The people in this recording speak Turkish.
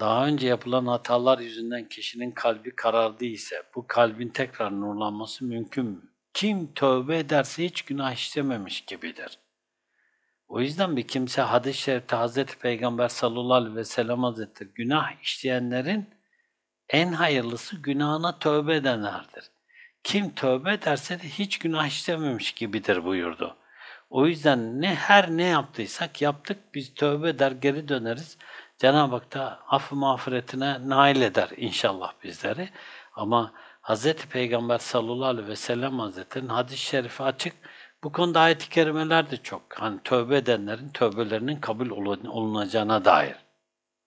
daha önce yapılan hatalar yüzünden kişinin kalbi karardı ise bu kalbin tekrar nurlanması mümkün mü? Kim tövbe ederse hiç günah işlememiş gibidir. O yüzden bir kimse hadis-i şerifte Hazreti Peygamber sallallahu aleyhi ve sellem hazretleri günah işleyenlerin en hayırlısı günahına tövbe edenlerdir. Kim tövbe ederse de hiç günah işlememiş gibidir buyurdu. O yüzden ne her ne yaptıysak yaptık biz tövbe eder geri döneriz. Cenab-ı Hak da affı mağfiretine nail eder inşallah bizleri. Ama Hz. Peygamber sallallahu aleyhi ve sellem Hazretleri'nin hadis-i şerifi açık. Bu konuda ayet-i kerimeler de çok. Hani tövbe edenlerin tövbelerinin kabul olun- olunacağına dair.